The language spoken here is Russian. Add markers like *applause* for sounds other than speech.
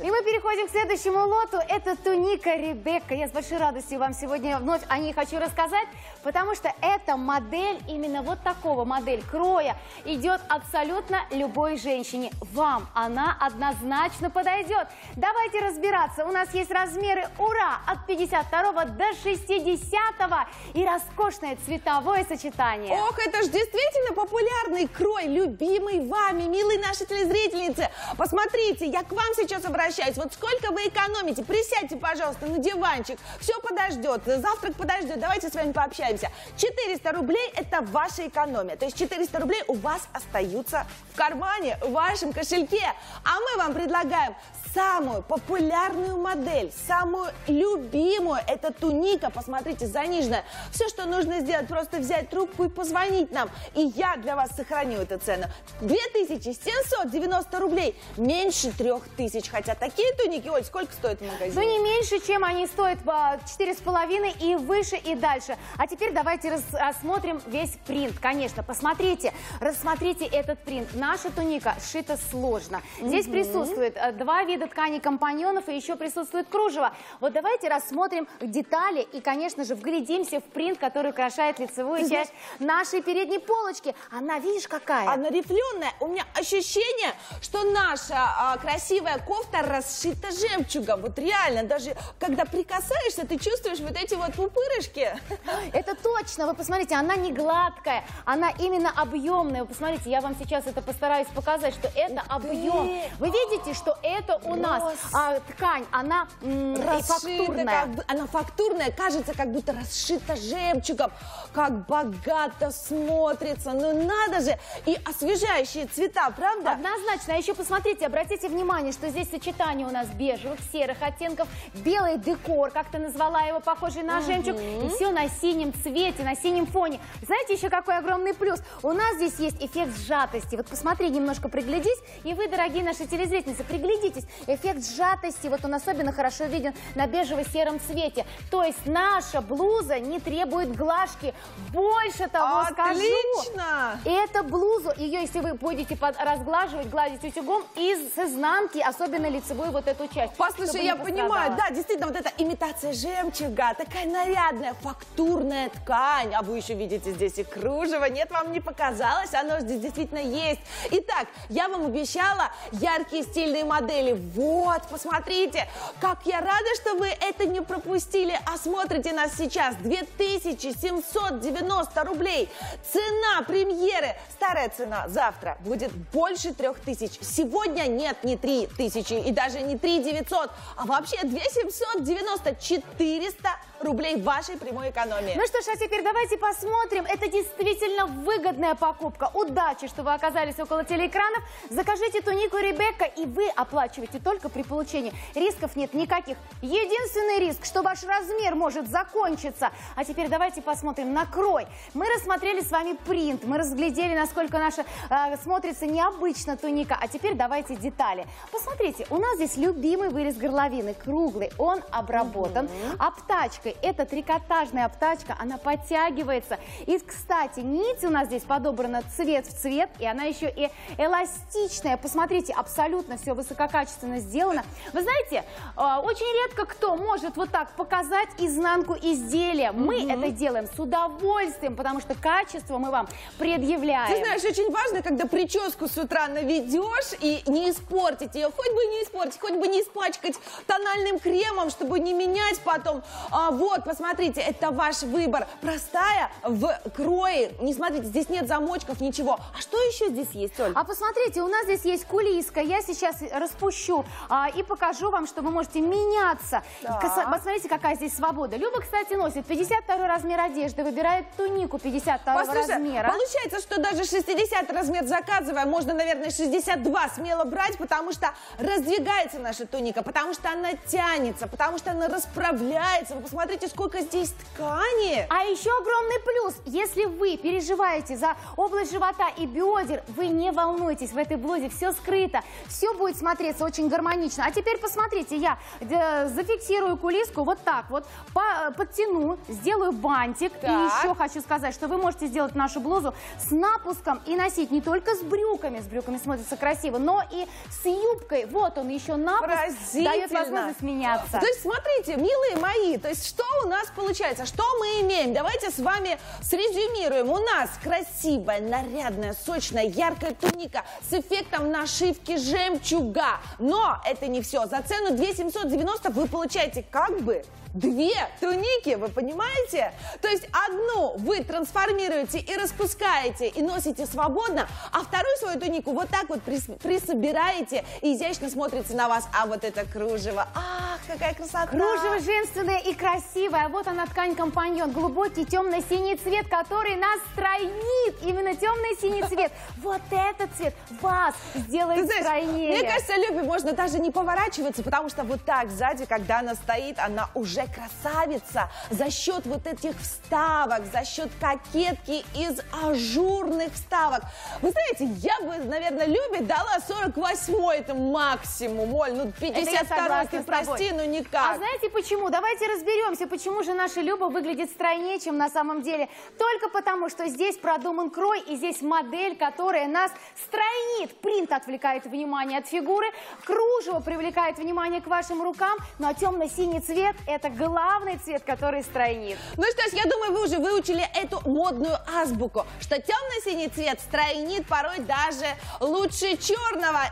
И мы переходим к следующему лоту. Это туника Ребекка. Я с большой радостью вам сегодня вновь о ней хочу рассказать, потому что эта модель, именно вот такого модель кроя, идет абсолютно любой женщине. Вам она однозначно подойдет. Давайте разбираться. У нас есть размеры «Ура» от 52 до 60 и роскошное цветовое сочетание. Ох, это ж действительно популярный крой, любимый вами, милые наши телезрительницы. Посмотрите, я к вам сейчас обращаюсь обращаюсь. Вот сколько вы экономите? Присядьте, пожалуйста, на диванчик. Все подождет, завтрак подождет. Давайте с вами пообщаемся. 400 рублей – это ваша экономия. То есть 400 рублей у вас остаются в кармане, в вашем кошельке. А мы вам предлагаем самую популярную модель, самую любимую. Это туника, посмотрите, заниженная. Все, что нужно сделать, просто взять трубку и позвонить нам. И я для вас сохраню эту цену. 2790 рублей, меньше 3000. Хотя такие туники, Оль, сколько стоят в магазине? Ну, не меньше, чем они стоят по 4,5 и выше, и дальше. А теперь давайте рассмотрим весь принт. Конечно, посмотрите, рассмотрите этот принт. Наша туника шита сложно. Здесь угу. присутствует э, два вида ткани компаньонов, и еще присутствует кружево. Вот давайте рассмотрим детали и, конечно же, вглядимся в принт, который украшает лицевую часть нашей передней полочки. Она, видишь, какая? Она рифленая. У меня ощущение, что наша а, красивая кофта расшита жемчугом. Вот реально, даже когда прикасаешься, ты чувствуешь вот эти вот пупырышки. *laughs* Это точно. Вы посмотрите, она не гладкая, она именно объемная. Вы посмотрите, я вам сейчас это постараюсь показать, что это объем. Вы видите, что это у нас а, ткань, она фактурная. Как она фактурная, кажется, как будто расшита жемчугом. Как богато смотрится. Ну надо же. И освежающие цвета, правда? Однозначно. А еще посмотрите, обратите внимание, что здесь сочетание у нас бежевых, серых оттенков, белый декор, как ты назвала его, похожий на жемчуг. И все на синем цвете, на синем фоне. Знаете еще какой огромный плюс? У нас здесь есть эффект сжатости. Вот посмотри, немножко приглядись, и вы, дорогие наши телезрительницы, приглядитесь. Эффект сжатости, вот он особенно хорошо виден на бежево-сером цвете. То есть наша блуза не требует глажки. Больше того Отлично! скажу. Эта блузу, ее, если вы будете разглаживать, гладить утюгом, из с изнанки, особенно лицевую вот эту часть. Послушай, я понимаю, да, действительно, вот эта имитация жемчуга, такая нарядная, фактурная ткань. А вы еще видите здесь и кружево. Нет, вам не показалось, оно здесь действительно есть. Итак, я вам обещала яркие стильные модели. Вот, посмотрите, как я рада, что вы это не пропустили, а смотрите нас сейчас. 2790 рублей. Цена премьеры, старая цена завтра будет больше 3000. Сегодня нет, не 3000 и даже не 3900, а вообще 2790, 400 рублей вашей прямой экономии. Ну что ж, а теперь давайте посмотрим. Это действительно выгодная покупка. Удачи, что вы оказались около телеэкранов. Закажите тунику Ребекка, и вы оплачиваете только при получении. Рисков нет никаких. Единственный риск, что ваш размер может закончиться. А теперь давайте посмотрим на крой. Мы рассмотрели с вами принт, мы разглядели, насколько наша э, смотрится необычно туника. А теперь давайте детали. Посмотрите, у нас здесь любимый вырез горловины, круглый, он обработан. Угу. Обтачкой, это трикотажная обтачка, она подтягивается. И, кстати, нить у нас здесь подобрана цвет в цвет, и она еще и эластичная. Посмотрите, абсолютно все высококачественно сделано. Вы знаете, а, очень редко кто может вот так показать изнанку изделия. Мы угу. это делаем с удовольствием, потому что качество мы вам предъявляем. Ты знаешь, очень важно, когда прическу с утра наведешь и не испортить ее, хоть бы не испортить, хоть бы не испачкать тональным кремом, чтобы не менять потом. А, вот, посмотрите, это ваш выбор. Простая в крое. Не смотрите, здесь нет замочков, ничего. А что еще здесь есть, Оль? А посмотрите, у нас здесь есть кулиска. Я сейчас распущу а, и покажу вам, что вы можете меняться. Да. Посмотрите, какая здесь свобода. Люба, кстати, носит 52 размер одежды, выбирает тунику 52 Послушай, размера. Получается, что даже 60 размер заказывая, можно, наверное, 62 смело брать, потому что раздвигается наша туника, потому что она тянется, потому что она расправляется. Вы посмотрите, сколько здесь ткани. А еще огромный плюс. Если вы переживаете за область живота и бедер, вы не волнуйтесь, в этой блузе все скрыто, все будет смотреться очень гармонично. А теперь посмотрите, я э, зафиксирую кулиску вот так вот, по- подтяну, сделаю бантик. И Так. еще хочу сказать, что вы можете сделать нашу блузу с напуском и носить не только с брюками, с брюками смотрится красиво, но и с юбкой. Вот он еще напуск Поразительно. дает возможность меняться. То есть, смотрите, милые мои, то есть, что у нас получается? Что мы имеем? Давайте с вами срезюмируем. У нас красивая, нарядная, сочная, яркая туника с эффектом нашивки жемчуга. Но это не все. За цену 2790 вы получаете как бы две туники, вы понимаете? То есть одну вы трансформируете и распускаете и носите свободно, а вторую свою тунику вот так вот прис- присобираете и изящно смотрится на вас. А вот это кружево, ах, какая красота! Кружево женственное и красивое. Вот она ткань компаньон. Глубокий темно-синий цвет, который нас стройнит. Именно темно-синий цвет. Вот этот цвет вас сделает знаешь, стройнее. мне кажется, Любе можно даже не поворачиваться, потому что вот так сзади, когда она стоит, она уже красавица за счет вот этих вставок, за счет кокетки из ажурных вставок. Вы знаете, я бы, наверное, Любе дала 48 это максимум, Оль, ну я 52 согласна ты прости, ну А никак. знаете почему? Давайте разберемся, почему же наша Люба выглядит стройнее, чем на самом деле. Только потому, что здесь продуман крой, и здесь модель, которая нас стройнит. Принт отвлекает внимание от фигуры, кружево привлекает внимание к вашим рукам, ну а темно-синий цвет – это главный цвет, который стройнит. Ну что ж, я думаю, вы уже выучили эту модную азбуку, что темно-синий цвет стройнит порой даже лучше черного.